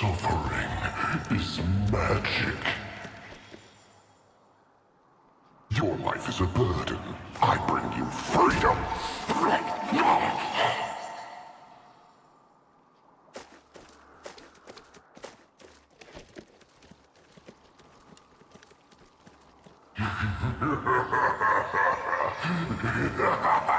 Suffering is magic. Your life is a burden. I bring you freedom.